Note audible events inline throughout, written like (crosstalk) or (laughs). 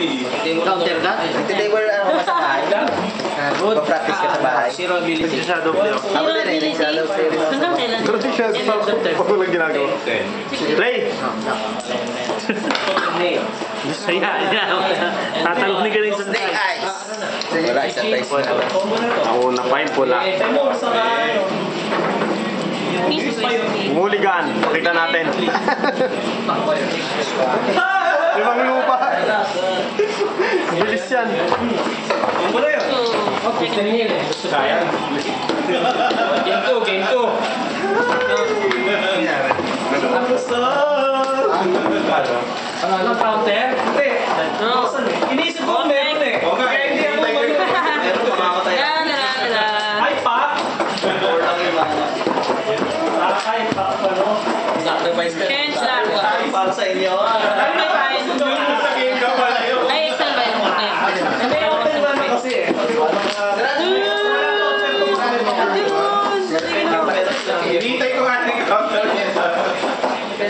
Counter that? Today we're ano sa bahay? Good. Mag-practice ka sa bahay? Zero ability. Shadow play ako. Ako din eh, nagsalaw player ako? Pero siya sa pag walang ginagawa. Play! Saya niya. Tatalunin ka rin sa Snake eyes! Wala, isang price na lang. Ako na pula. Muligan. Pakita natin. Limang lupa. Bilis yan. So, second Game 2, game 2. Ano, ano, counter? Hindi. No. Iniisip ko meron eh. Kaya hindi ako la la la. Ay, pa! Ay, pa, ano? Sacrifice ka. Change lang. Para sa inyo. Okay, fine. Sa game ka pala yun. Ay, Excel ba yun? Okay. Hindi, open lang na kasi eh. Hinintay ko nga na yung counter niya. Pero bakit? Hindi, pag wala, baka dala na ako. Upa. Oo, upa. Mukha ka na. Wala, ano, Ah! hindi makastart ng article. Hindi, hindi.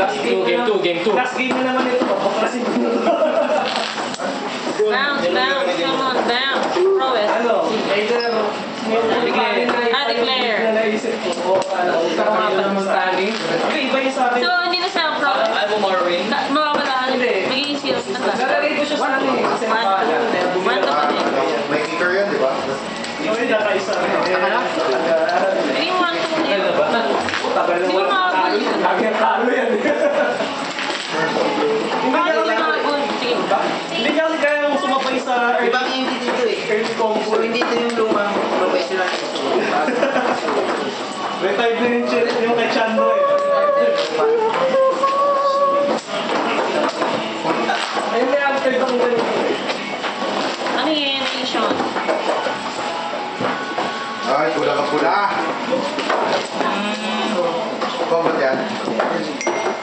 Last game, game 2, game 2. Last game na naman ito. Papaklasin ko. Bounce, bounce. Come on, bounce. Throw it. Ano? Either Declare. Ah, declare. Naisip ko, ano, pa naman standing. Hindi, iba yung sa akin. So, hindi na siya pro. Ayaw mo Marvin? Na- Mawawala. Hindi. Magiging zero na ba? Nalagay ko siya sa akin. Kasi two. One to pati. May kicker yan, di ba? Yung nakaisa. Hindi one to pati. Tagal na Lagi ang talo yan. Hindi Bakit niya hindi niya kasi kaya yung sumapay sa Iba ang hindi dito eh. early combo. So, hindi ito yung lumang professional. Retired na yung, Ch- yung kay Chando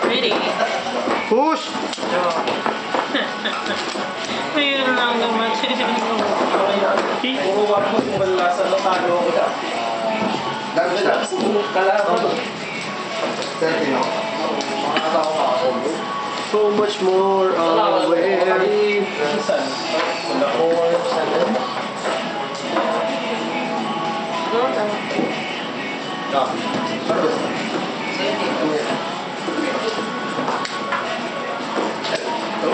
Ready? Push! Mayroon (laughs) lang naman. Puro wag mo kung wala sa Lotano ako na. Damage lang. Kalaban. Sentino. So much more aware. Minsan. Wala ko.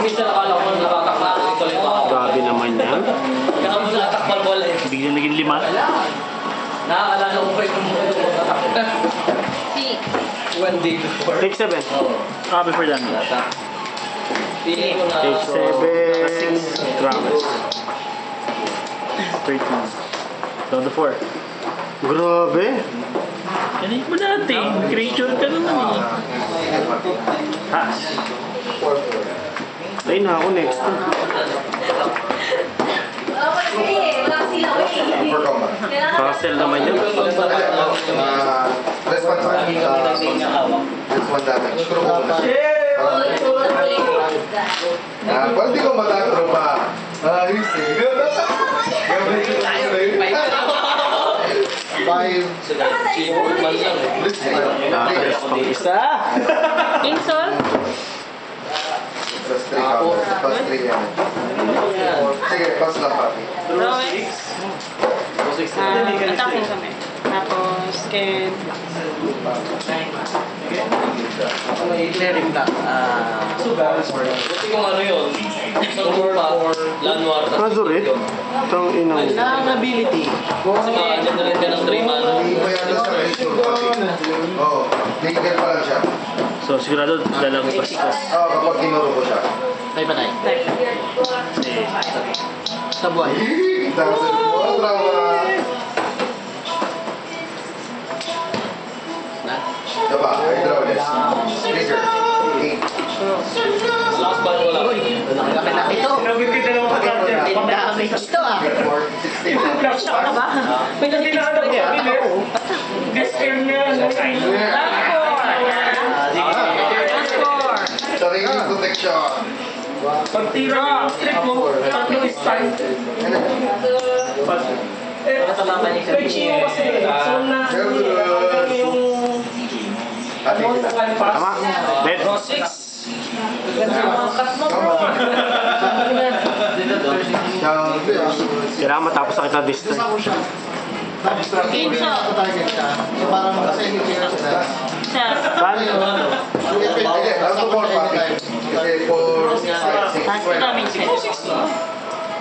Minsan akala ko nakatakal. Ito lang ako. Grabe naman yan. Kaya mo natakbal bola eh. Biglang naging lima. Nakakaalala ko pa yung mga. One day before. Take seven. Ah, before that. Ko na. Take seven. Graves. 13. Down to 4. Grabe. Yan mo natin. Creature ka naman eh. Pass. Na ako next. Castle naman yun. Uh, less one time. Uh, less one damage. Ah, pag di ko matatro pa. Eh. Ko lang yun. Five. List eh. Nakakayos pang isa. Insol? Plus three counter. Plus three yan. Sige, pass lang pati. Throw it. Ah, attacking kami. Tapos, scan. Clearing lang. Ah. Buti kung ano yun. Isang grupa, Lanwar. Mazurit. Tang inang. Ang ability. Kasi maka-generate ka ng 3 mana. Hindi ko yata sa. Oo. Legal pa lang siya. So sigurado dalang paspas. Oo, kapag tinuro ko siya. Tay pa tay. Sa buhay. Thousand mo, trauma. Na? Diba? Hydraulics. Katarter. Ang dami ito ah. 16. Shock ka ba? May Kailangan nag-explain ko ka. kami, eh. This air na. Last four. Last four. Sarili protection. Pag tira mo yung strip mo, tatlo is time. Eh, may chiyo kasi. So na, hanggang yung Ate kita. canvas. Tama. Dead. Draw six. Kailangan matapos na kita this time. Kinso. So parang kasi hindi sila sila. Saan? Hindi, alam ko four pa. Kasi namin siya.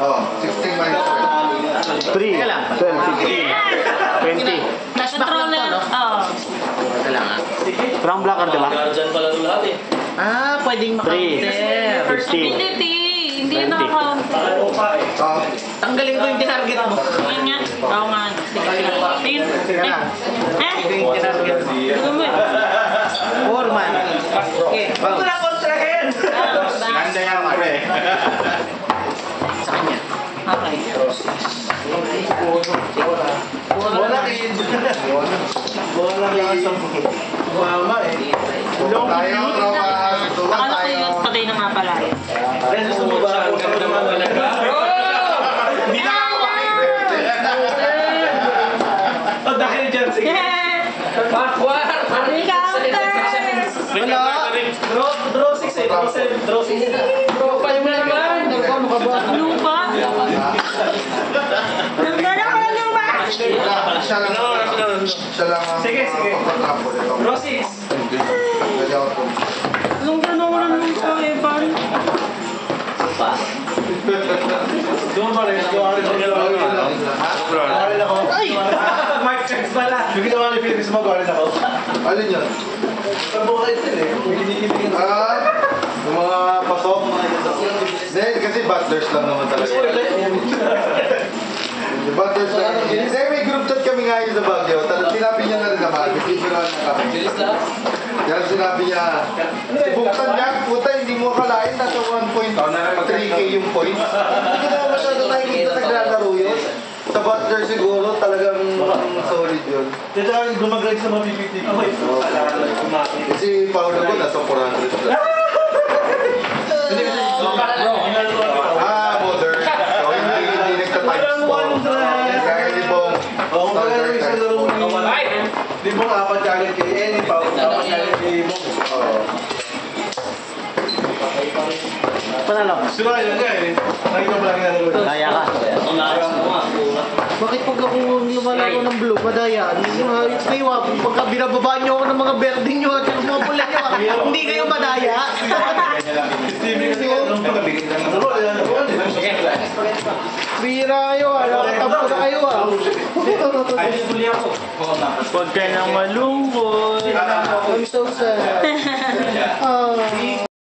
Oh, 16 minus 12. 3, 12, 15, 20. Controller. Oo. Ito lang ah. Strong blocker, di ba? Ah, pwedeng 3, maka-counter. 15. Ability. Hindi na count. Oh, Tanggalin ko yung tinarget mo. Yun nga. Oo nga. Tingin. Sige na. Eh? Ito yung tinarget mo. Ano mo eh? Four man. Okay, Ba't wow. wala kontrahen? Ganda yan, pre. Sa kanya. Okay. Wala kid. Wala lang sa Mama eh. tuwa tayo, tropa. Tuwa Akala ko tayo. yun, patay na nga pala yun. Dahil sa mo ba? Kung sa naman talaga. Hindi na ako Oh, dahil dyan, sige. Backward! Counter! Wala! Draw, draw six eh. Draw seven. Draw six. Draw five na naman. Lupa? Nagdala ko Siya lang. Siya lang ang Sige, sige. pagkatrapo nito. Draw six. Hindi ako tum- Anong gano'n ng lupa, Evan? Pa. Doon pa rin ako. Ay! Mike checks pala. Alin yun? Ah, yung mga pasok. Hindi, kasi butlers lang naman talaga. Yung butlers lang. Hindi, may group chat kami ngayon sa Baguio. Talagang sinabi niya na rin naman. Bisimulan na kami. Kaya sinabi niya, buksan niya, puta, hindi mo akalain nasa 1.3k yung points. Hindi ko naman masyado nakikita naglalaro yun. Sa Butler siguro, talagang solid yun. Dito ang gumagrade sa mga PPT ko. Kasi Paolo ko nasa 400 plus. Ah, modern. So, hindi, hindi nagta-times po. Kaya hindi po standard times po. Di mo apat kagat kay Eni, pa apat kagat kay Mo. Oo. Panalo. Sura yun nga eh. Nakita mo lang yan. Kaya ka. Bakit pag ako lumalaro ng blue, madaya? Ayos kayo ah. Pagka binababa niyo ako ng mga berding niyo at mga pula niyo ah. Hindi kayo madaya. Bira kayo ah. Nakatampo na kayo ah. Huwag ka nang malungkot. I'm so sad. (laughs) Ah.